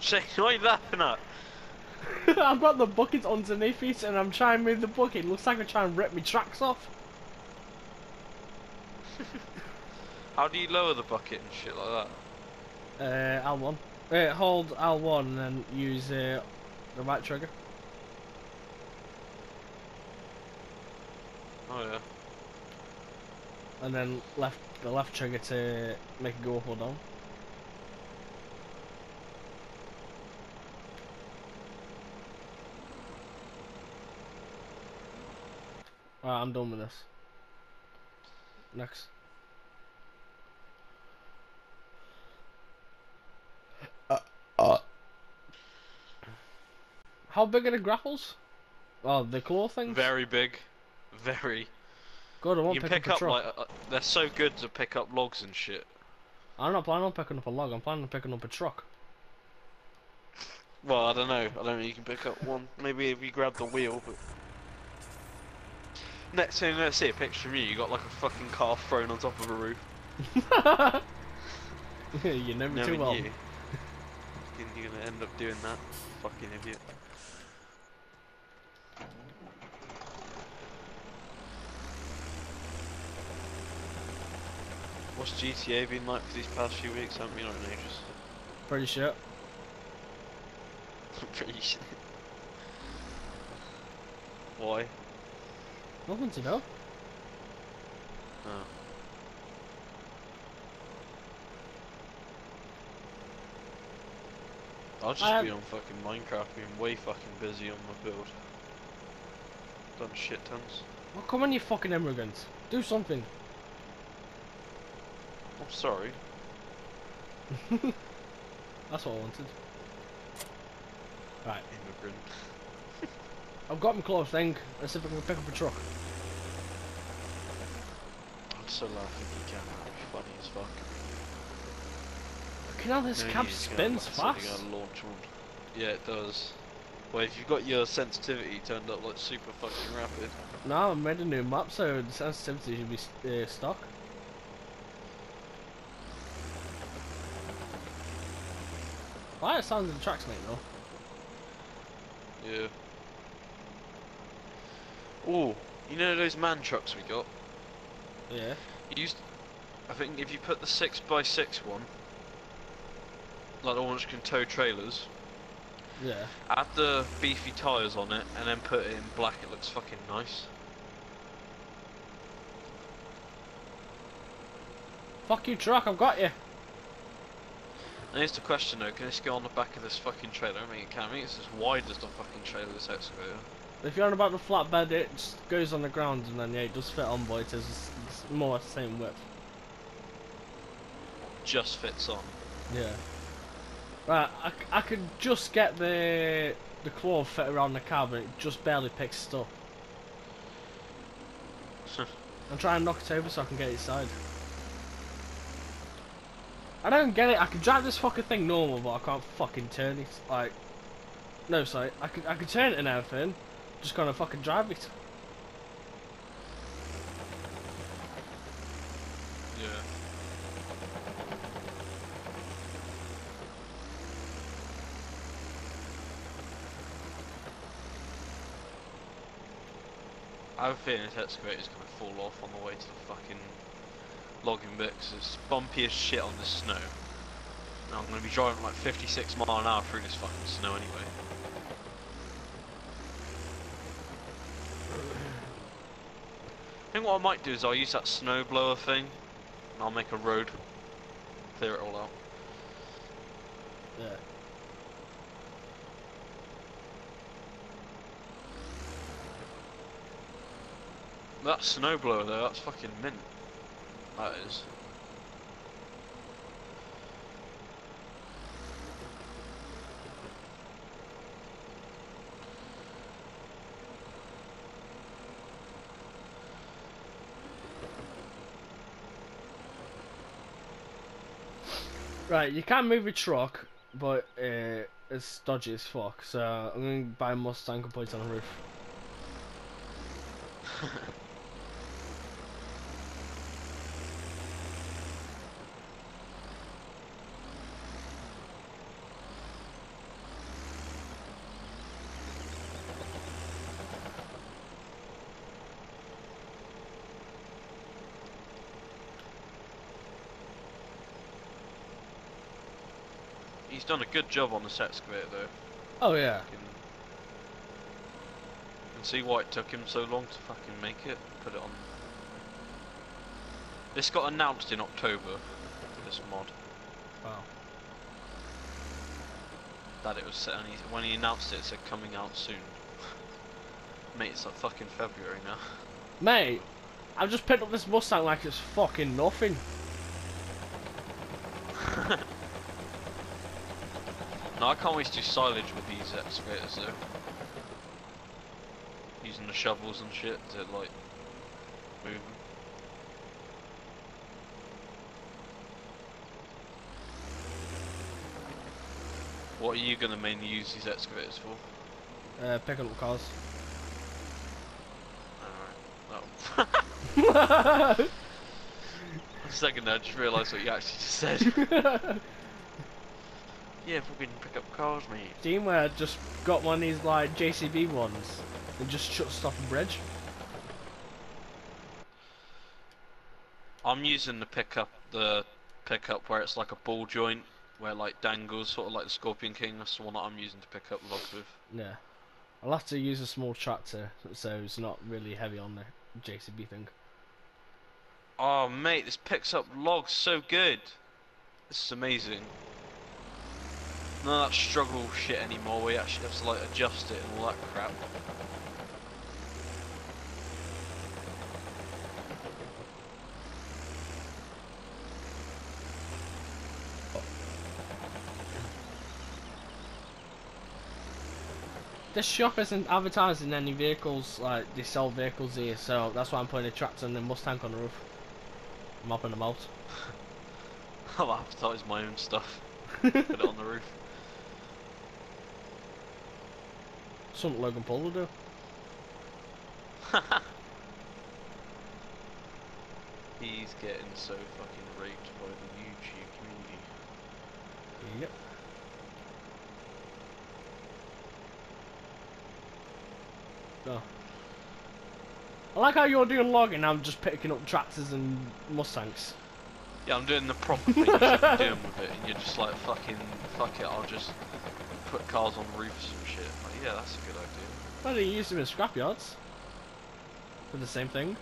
Shane, what are you laughing at? I've got the bucket underneath it and I'm trying to move the bucket. Looks like I'm trying to rip my tracks off. How do you lower the bucket and shit like that? Uh, L1. Uh, hold L1 and then use uh, the right trigger. Oh yeah. And then left the left trigger to make it go up or down. Alright, I'm done with this. Next. Uh, uh. How big are the grapples? Oh, the claw things? Very big. Very. Good, I You pick, pick up up like uh, they're so good to pick up logs and shit. I'm not planning on picking up a log, I'm planning on picking up a truck. Well, I don't know. I don't know. You can pick up one. Maybe if you grab the wheel, but. Next thing I see a picture of you, you got like a fucking car thrown on top of a roof. you never too well. you. You're gonna end up doing that. Fucking idiot. What's GTA been like for these past few weeks? I haven't been on in ages. Pretty shit. Pretty shit. Why? Nothing to know. Oh. I'll just I be on fucking Minecraft, being way fucking busy on my build. Done shit tons. Well, come on, you fucking immigrants. Do something. I'm sorry. That's what I wanted. Right, Immigrant. I've got my close thing. Let's see if I can pick up a truck. I'm so laughing you can. That'd be funny as fuck. Look at how this No, cab spins fast. launch one. Yeah, it does. Well, if you've got your sensitivity turned up like super fucking rapid. No, I made a new map, so the sensitivity should be uh, stock. Why it sounds in the tracks, mate, though. Yeah. Oh, you know those man trucks we got? Yeah. You used, I think if you put the 6x6 one, like the one which can tow trailers, Yeah. add the beefy tyres on it, and then put it in black, it looks fucking nice. Fuck you, truck, I've got you. And here's the question though, can this go on the back of this fucking trailer? I mean it can't. I mean it's as wide as the fucking trailer, this excavator. If you're on about the flatbed, it just goes on the ground and then, yeah, it does fit on, but it is it's more or less the same width. Just fits on. Yeah. Right, I, I could just get the the claw fit around the cab and it just barely picks it up. I'm trying to knock it over so I can get it side. I don't get it. I can drive this fucking thing normal, but I can't fucking turn it. Like, no, sorry. I could I could turn it and everything. Just gonna fucking drive it. Yeah. I have a feeling this excavator's gonna fall off on the way to the fucking logging bit 'cause it's bumpy as shit on the snow. And I'm gonna be driving like 56 mile an hour through this fucking snow anyway. I think what I might do is I'll use that snow blower thing and I'll make a road. Clear it all out. Yeah. That snow blower though, that's fucking mint. Right, you can move a truck, but uh, it's dodgy as fuck. So I'm gonna buy a Mustang and put it on the roof. done a good job on this excavator though. Oh yeah. Can see why it took him so long to fucking make it. Put it on. This got announced in October. This mod Wow. that it was set, and he, when he announced it, it said coming out soon. Mate, it's like fucking February now. Mate, I've just picked up this Mustang like it's fucking nothing. No, I can't wait to do silage with these excavators though. Using the shovels and shit to like move them. What are you gonna mainly use these excavators for? Uh, picking up cars. Alright. Oh. Second I just realised what you actually just said. yeah, if we can pick up cars, mate. where I just got one of these like JCB ones and just shut stuff a bridge. I'm using the pickup, the pickup where it's like a ball joint, where like dangles, sort of like the Scorpion King. That's the one that I'm using to pick up logs with. Yeah. I'll have to use a small tractor so it's not really heavy on the JCB thing. Oh mate, this picks up logs so good. This is amazing. None of that struggle shit anymore. We actually have to like adjust it and all that crap. This shop isn't advertising any vehicles, like they sell vehicles here, so that's why I'm putting a tractor and a Mustang on the roof. I'm mopping them out. I'll advertise my own stuff. Put it on the roof. Something Logan Paul will do. He's getting so fucking raped by the YouTube community. Yep. Oh. I like how you're doing logging, I'm just picking up tractors and Mustangs. Yeah, I'm doing the proper thing you should be doing with it, and you're just like, fucking, fuck it, I'll just put cars on roofs and shit. Like, yeah, that's a good idea. Why do you use them in scrapyards? For the same thing?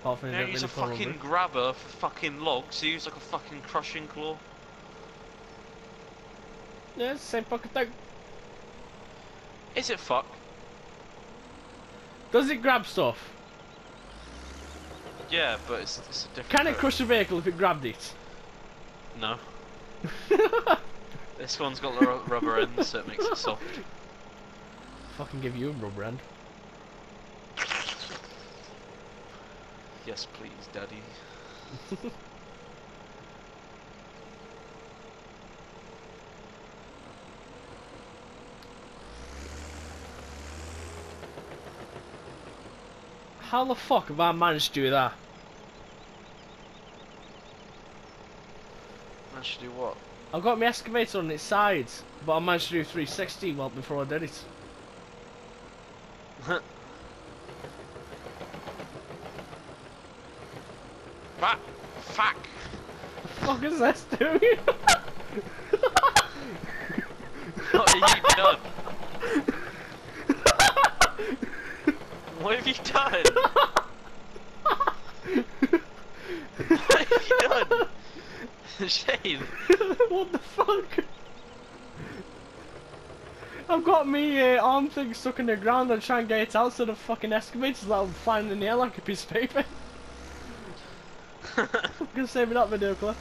Apart from don't don't use a fucking grabber for fucking logs, you use like a fucking crushing claw. Yeah, it's the same fucking thing. Is it fuck? Does it grab stuff? Yeah, but it's, it's a different Can it crush a vehicle if it grabbed it? No. This one's got the rubber end, so it makes it soft. Fucking give you a rubber end. Yes, please, daddy. How the fuck have I managed to do that? I should do what? I've got my excavator on its sides, but I managed to do 360 well before I did it. Fuck! Fuck! fuck is this doing? What have you done? what have you done? what have you done? Shane! what the fuck? I've got me uh, arm thing stuck in the ground and trying to get it out so the fucking excavator's like flying in the air like a piece of paper. I'm gonna save me that video clip.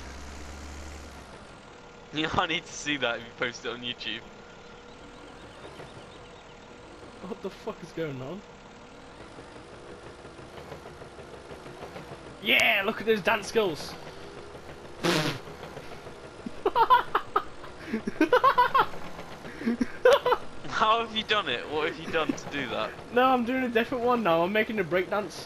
you know, I need to see that if you post it on YouTube. What the fuck is going on? Yeah, look at those dance skills. How have you done it? What have you done to do that? No, I'm doing a different one now. I'm making a breakdance.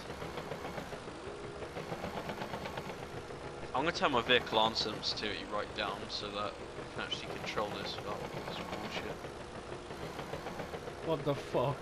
I'm gonna turn my vehicle on sensitivity right down so that I can actually control this without this bullshit. What the fuck?